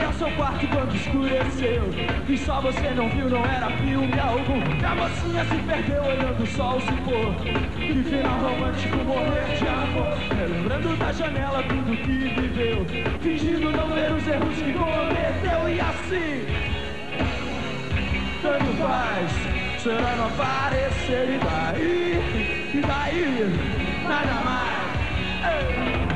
Foi ao seu quarto quando escureceu. E só você não viu, não era filme algum. E a mocinha se perdeu olhando o sol se pôr. Que final romântico morrer de amor. Lembrando da janela tudo que viveu. Fingindo não ver os erros que cometeu. E assim, tanto faz. Será não aparecer e daí, e daí, nada mais. Ei.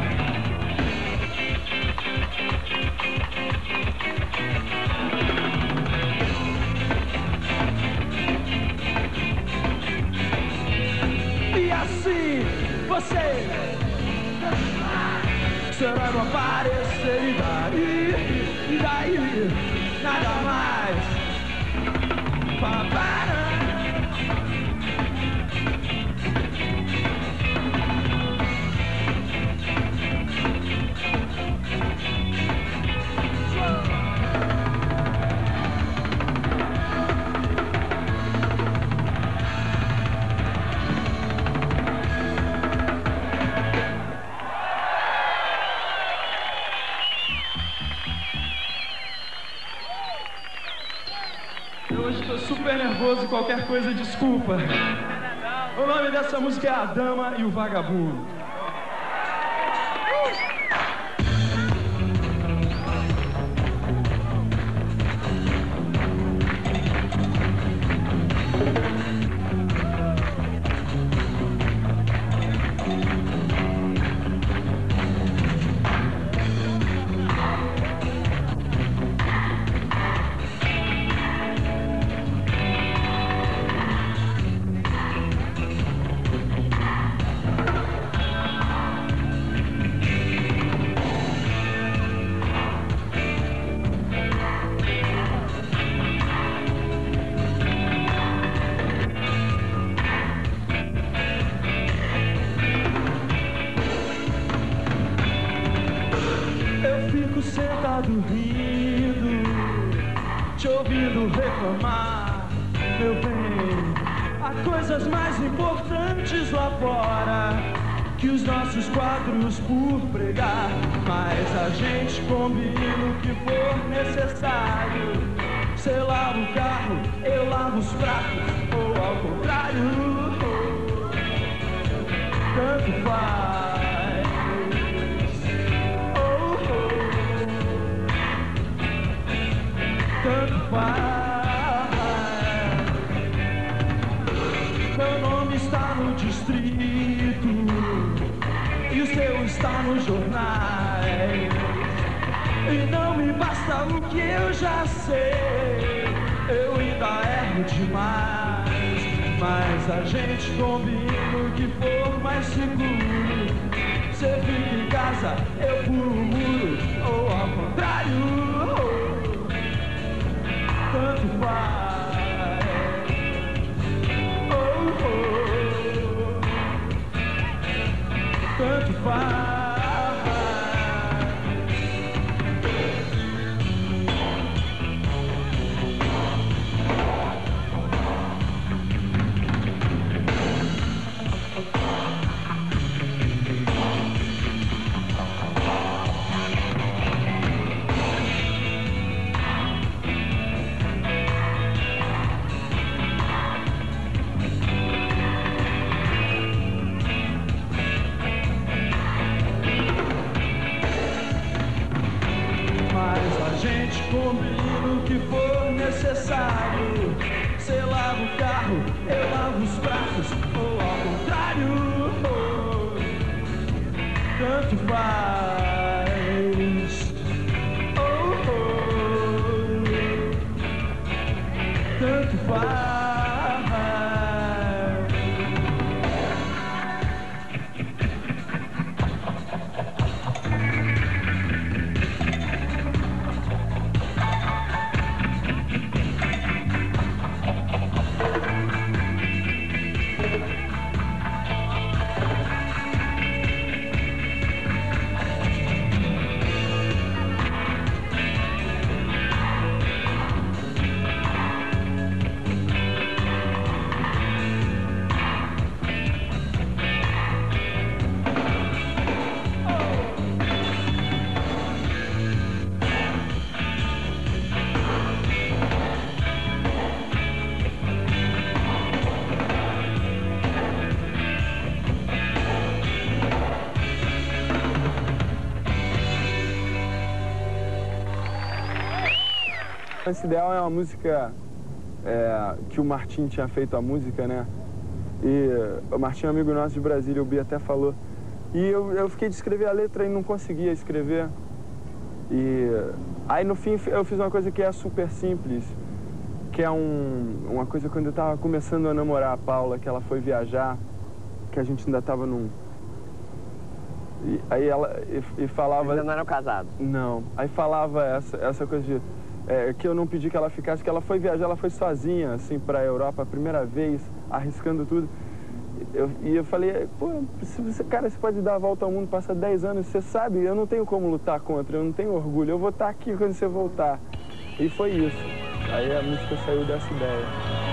Assim você será não aparecer e daí, e daí, nada mais. Papara. Qualquer coisa, desculpa. O nome dessa música é A Dama e o Vagabundo. Nos jornais. E não me basta o que eu já sei, eu ainda erro demais. Mas a gente combina o que for mais seguro. Você fica em casa, eu pulo o muro, ou ao contrário, tanto faz. Oh, oh, tanto faz. Esse Ideal é uma música é, que o Martim tinha feito a música, né? E o Martim, amigo nosso de Brasília, o Bi até falou. E eu, eu fiquei de escrever a letra e não conseguia escrever. E aí no fim eu fiz uma coisa que é super simples, que é um, uma coisa quando eu tava começando a namorar a Paula, que ela foi viajar, que a gente ainda tava num. E, aí ela e, e falava. Vocês não eram casados? Não. Aí falava essa, essa coisa de. É, que eu não pedi que ela ficasse, que ela foi viajar, ela foi sozinha, assim, para a Europa a primeira vez, arriscando tudo. Eu, e eu falei, pô, você, cara, você pode dar a volta ao mundo, passa 10 anos, você sabe, eu não tenho como lutar contra, eu não tenho orgulho, eu vou estar aqui quando você voltar. E foi isso. Aí a música saiu dessa ideia.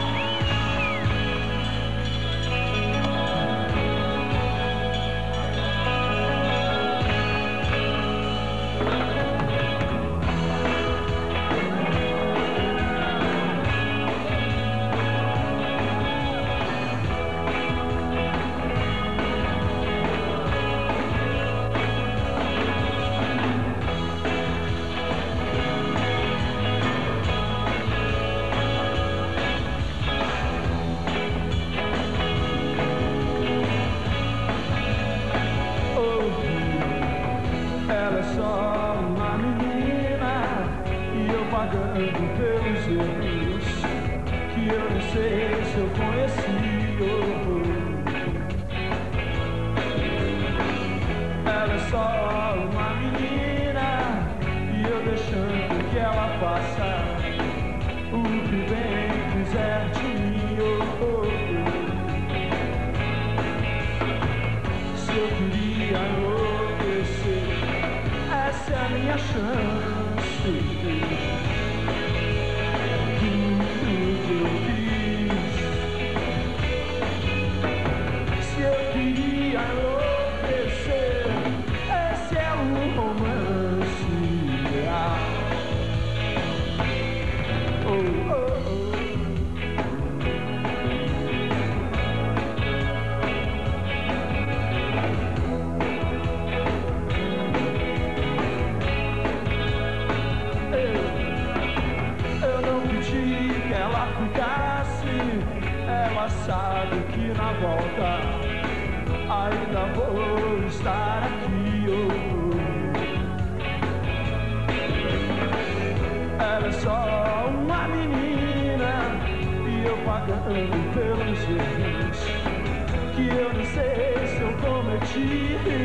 Oh, oh.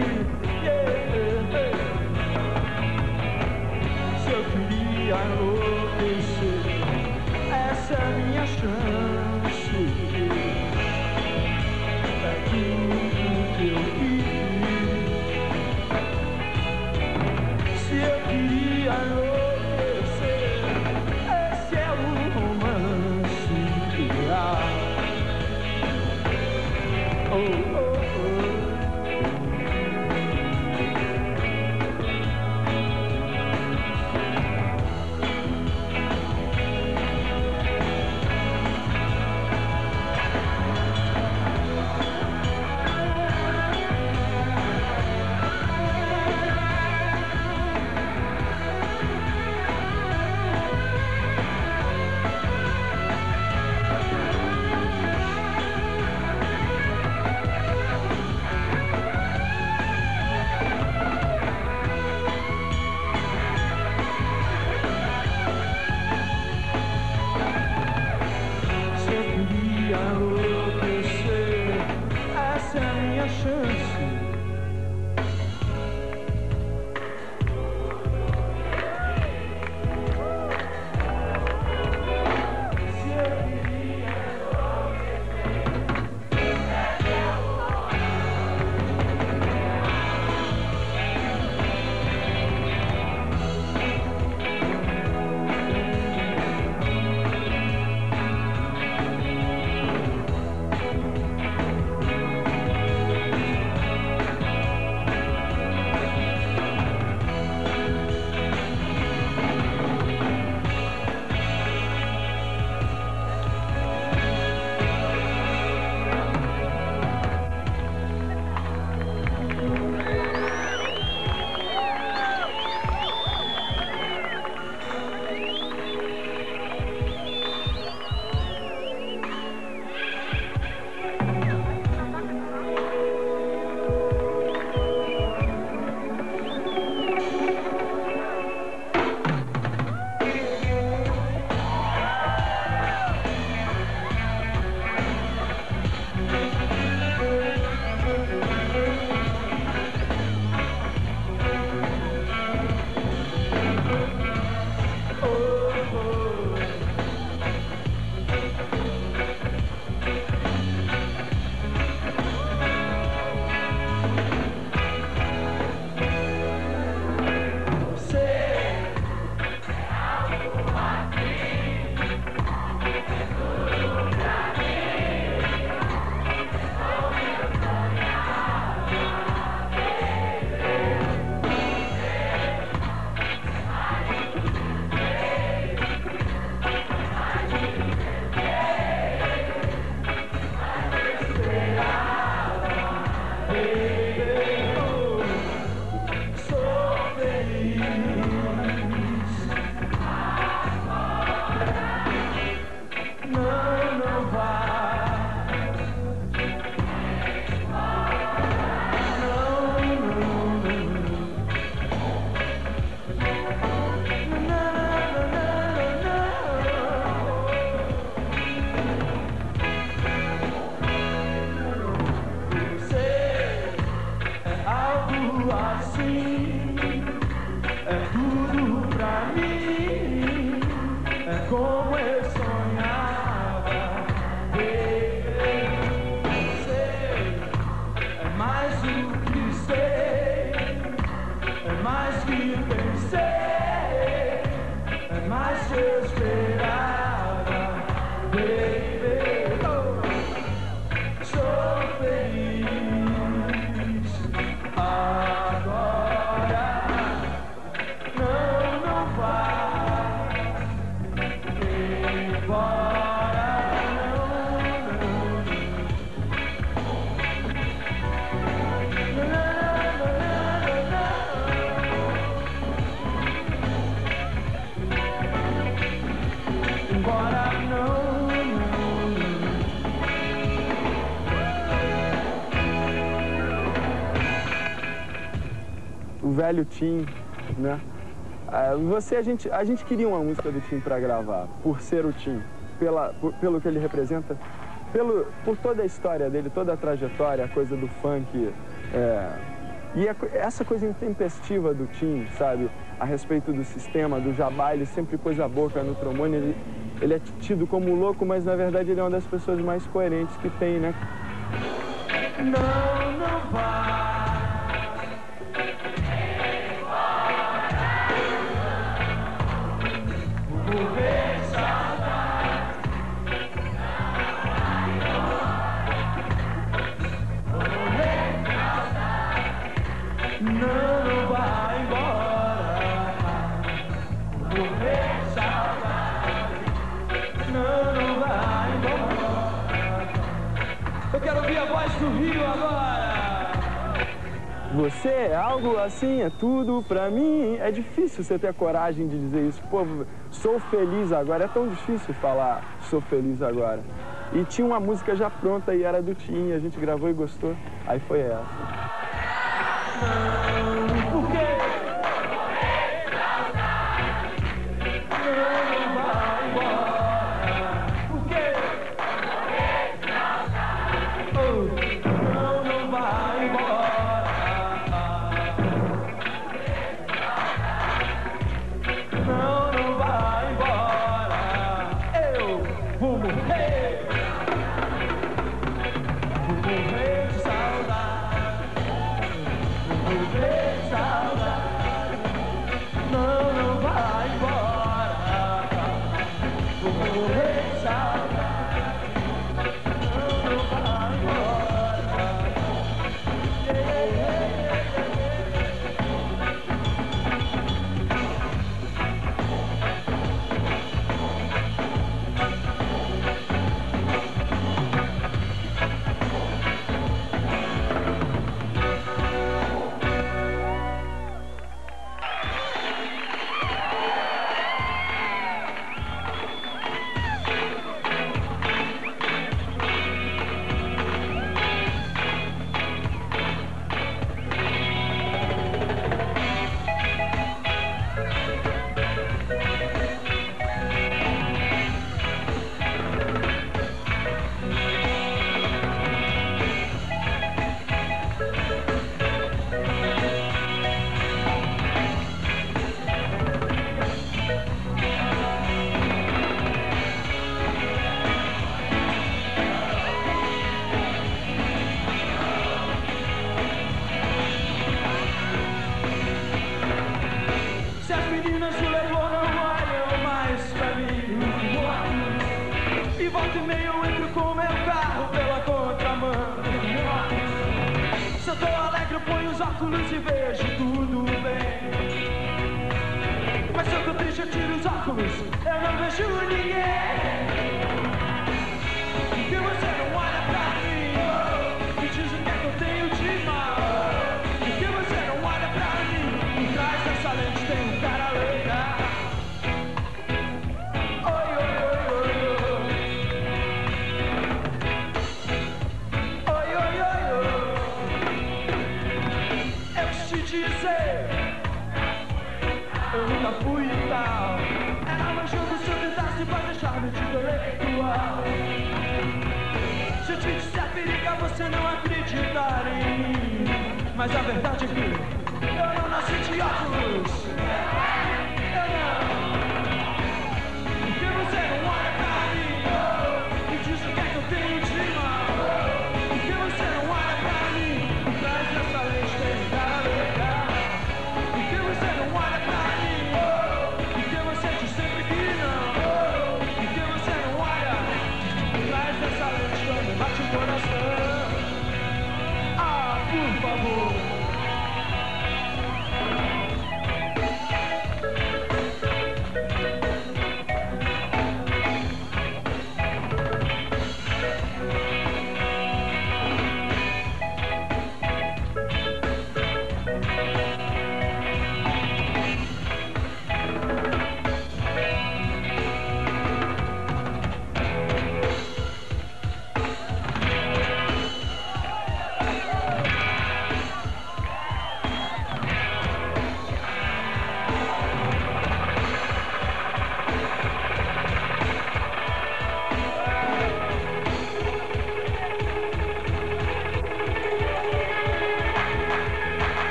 my skin can say that my sister's velho Tim, né? Ah, você, a gente, a gente queria uma música do Tim para gravar, por ser o Tim, pela, por, pelo que ele representa, pelo, por toda a história dele, toda a trajetória, a coisa do funk. É, e a, essa coisa intempestiva do Tim, sabe? A respeito do sistema, do jabá, ele sempre pôs a boca no trombone. Ele, ele é tido como louco, mas na verdade ele é uma das pessoas mais coerentes que tem, né? Não, não vai. Algo assim, é tudo pra mim. É difícil você ter a coragem de dizer isso. Pô, sou feliz agora. É tão difícil falar sou feliz agora. E tinha uma música já pronta e era do Tim, a gente gravou e gostou. Aí foi essa. Eu não você não acreditar em mim. Mas a verdade é que só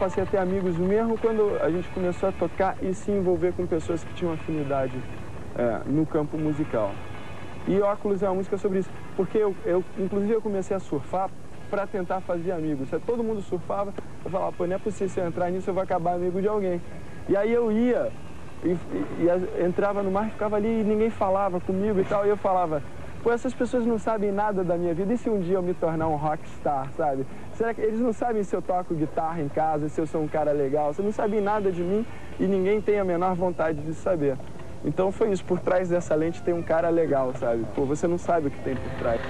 passei a ter amigos mesmo quando a gente começou a tocar e se envolver com pessoas que tinham afinidade é, no campo musical. E Óculos é uma música sobre isso, porque eu, eu inclusive eu comecei a surfar para tentar fazer amigos. Todo mundo surfava, eu falava, pô, não é possível se eu entrar nisso, eu vou acabar amigo de alguém. E aí eu ia, e, e, e entrava no mar, ficava ali e ninguém falava comigo e tal, e eu falava, Pô, essas pessoas não sabem nada da minha vida. E se um dia eu me tornar um rockstar, sabe? Será que eles não sabem se eu toco guitarra em casa, se eu sou um cara legal? Você não sabem nada de mim e ninguém tem a menor vontade de saber. Então foi isso, por trás dessa lente tem um cara legal, sabe? Pô, você não sabe o que tem por trás.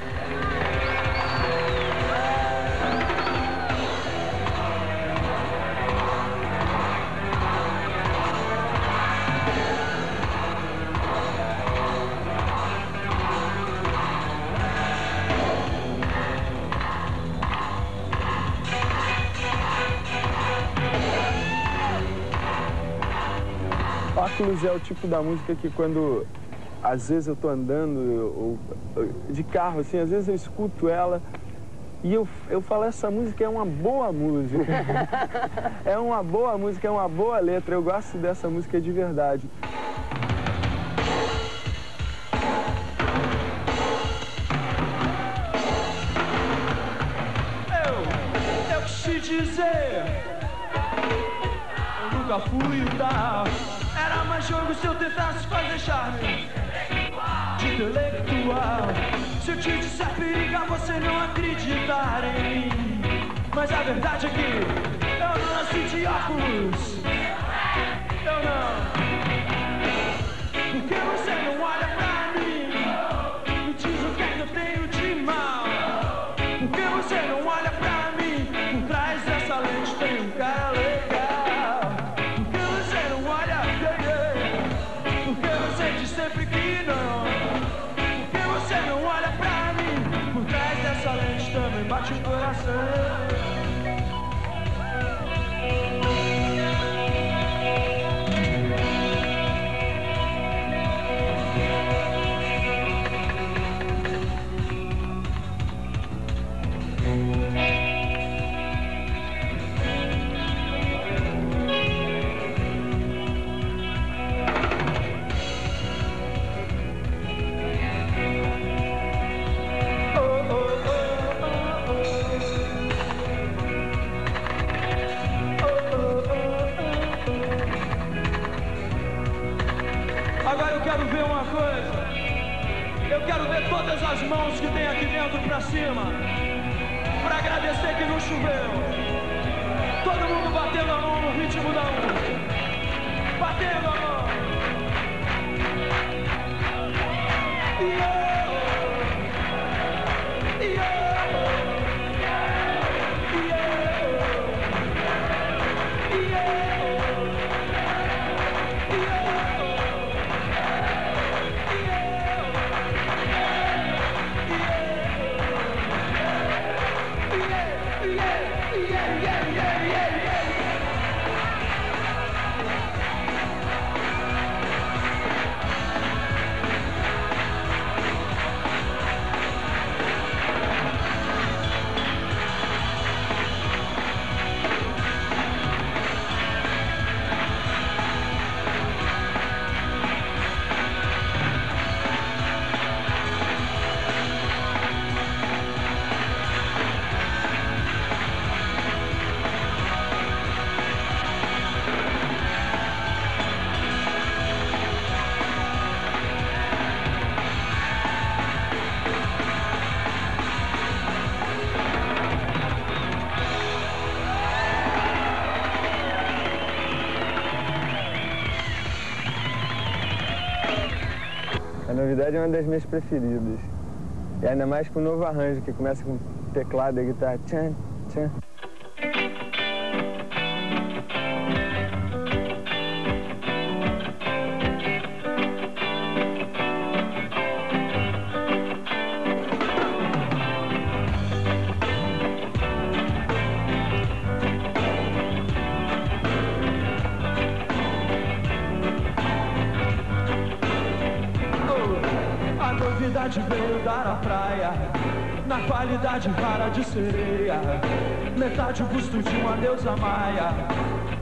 Tipo da música que quando às vezes eu tô andando ou, de carro, assim, às vezes eu escuto ela e eu, eu falo, essa música é uma boa música. é uma boa música, é uma boa letra. Eu gosto dessa música de verdade. Tentasse fazer charme de intelectual. Se eu te disser periga, você não acreditar em mim. Mas a verdade é que eu não nasci de óculos. Vento pra novidade é uma das minhas preferidas. E ainda mais com o novo arranjo, que começa com teclado e guitarra. Tchan, tchan. Qualidade rara de sereia. Metade o busto de uma deusa maia.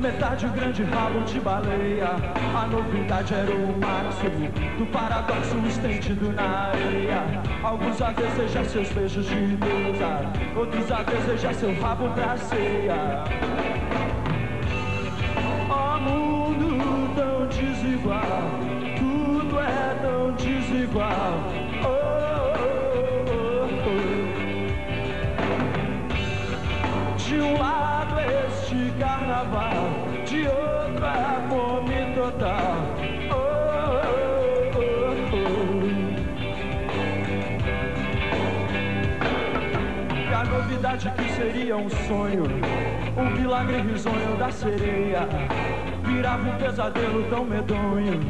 Metade o grande rabo de baleia. A novidade era o máximo Do paradoxo estendido na areia. Alguns a desejar seus beijos de deusa Outros a desejar seu rabo pra ceia a novidade que seria um sonho, um milagre risonho da sereia, virava um pesadelo tão medonho.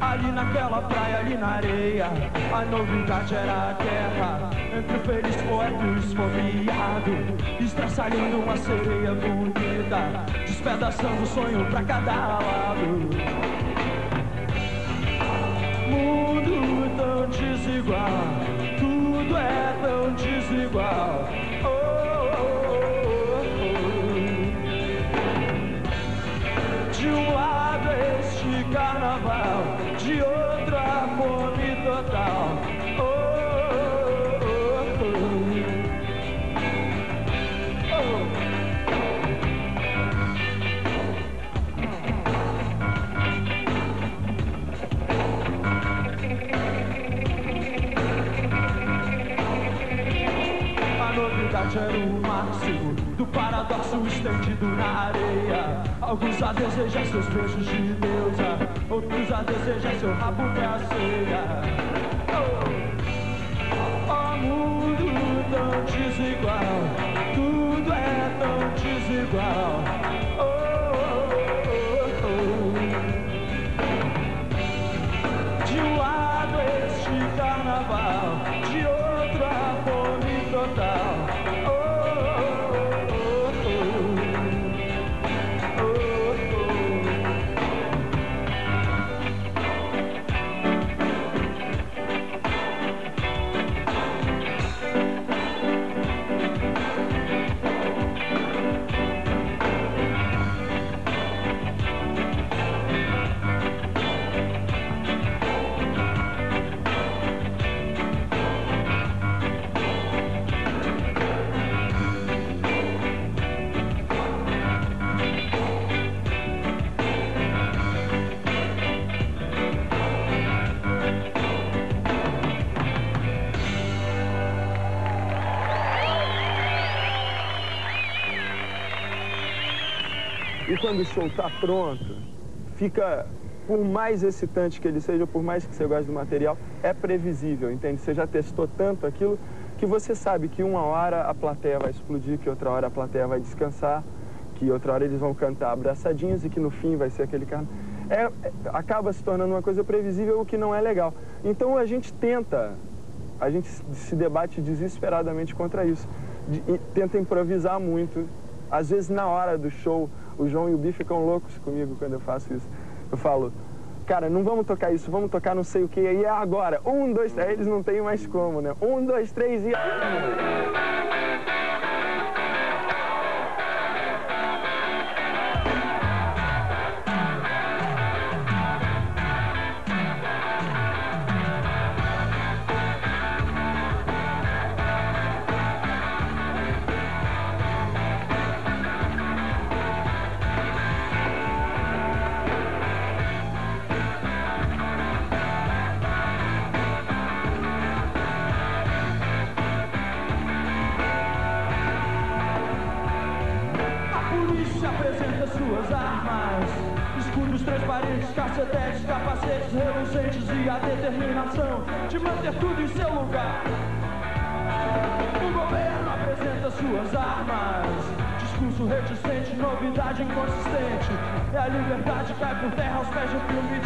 Ali naquela praia, ali na areia, a novidade era a terra entre o feliz poeta e o esfomeado. Estraçalhando uma sereia bonita Despedaçando o sonho pra cada lado. Mundo tão desigual Tudo é tão desigual do paradoxo estendido na areia. Alguns a desejam seus beijos de deusa, outros a desejam seu rabo pra ceia. Oh, oh mundo tão desigual, tudo é tão desigual. Quando o show tá pronto, fica, por mais excitante que ele seja, por mais que você goste do material, é previsível, entende? Você já testou tanto aquilo que você sabe que uma hora a plateia vai explodir, que outra hora a plateia vai descansar, que outra hora eles vão cantar abraçadinhos e que no fim vai ser aquele carro. É, é, acaba se tornando uma coisa previsível, o que não é legal. Então a gente tenta, a gente se debate desesperadamente contra isso. De, tenta improvisar muito. Às vezes na hora do show, o João e o Bi ficam loucos comigo quando eu faço isso. Eu falo, cara, não vamos tocar isso, vamos tocar não sei o que, e é agora. Um, dois, três, eles não tem mais como, né? Um, dois, três e...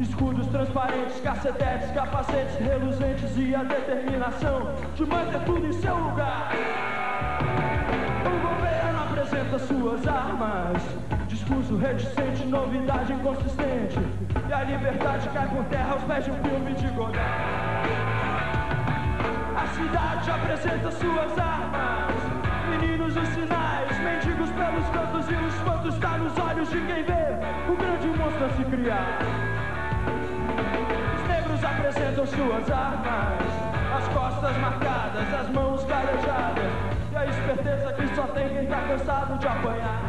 Escudos transparentes, cacetetes, capacetes reluzentes e a determinação de manter tudo em seu lugar. O governo apresenta suas armas. Discurso reticente, novidade inconsistente. E a liberdade cai por terra aos pés de um filme de Godard. A cidade apresenta suas armas. Meninos e sinais, cantos e o espanto está nos olhos de quem vê o grande monstro se criar. Os negros apresentam suas armas, as costas marcadas, as mãos calejadas, e a esperteza que só tem quem tá cansado de apanhar.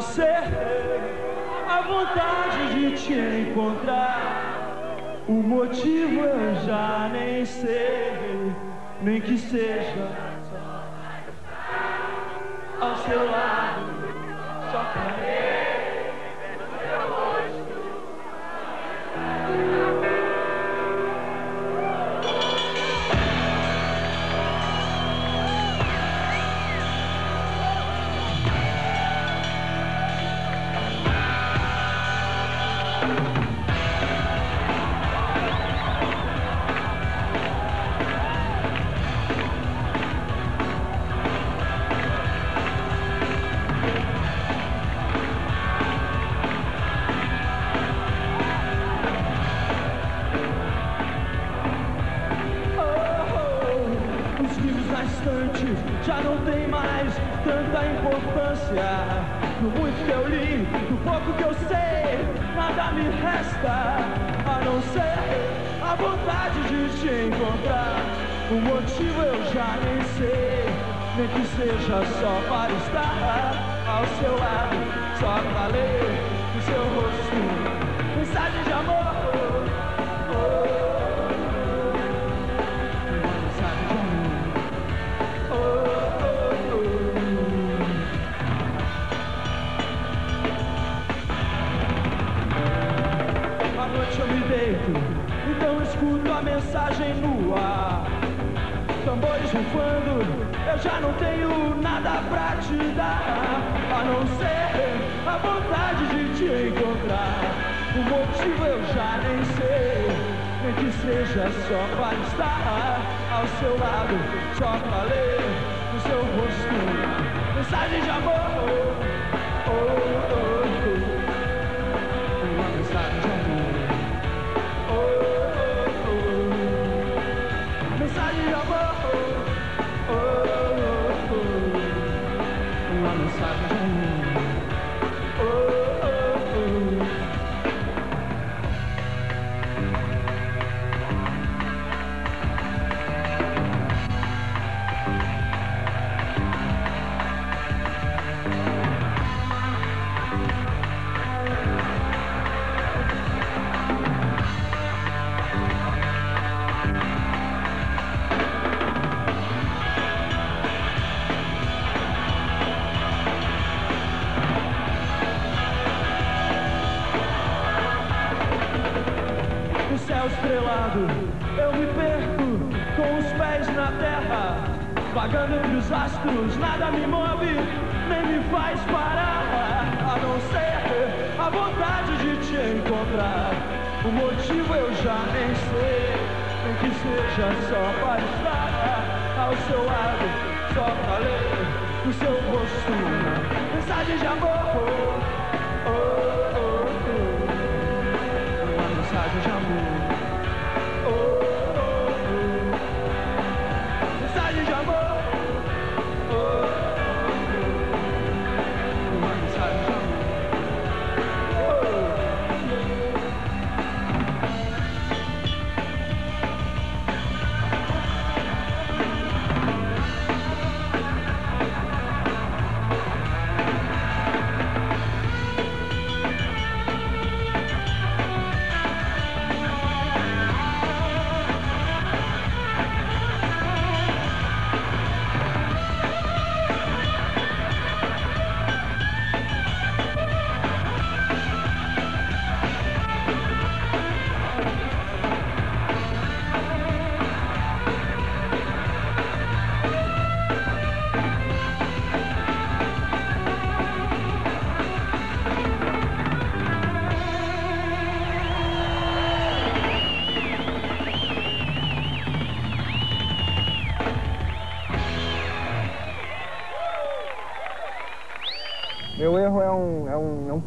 ser a vontade de te encontrar. O motivo eu já nem sei, nem que seja. deixa só para estar.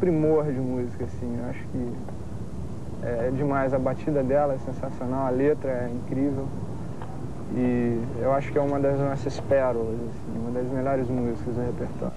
primor de música, assim. Eu acho que é demais. A batida dela é sensacional, a letra é incrível. E eu acho que é uma das nossas pérolas, assim, uma das melhores músicas do repertório.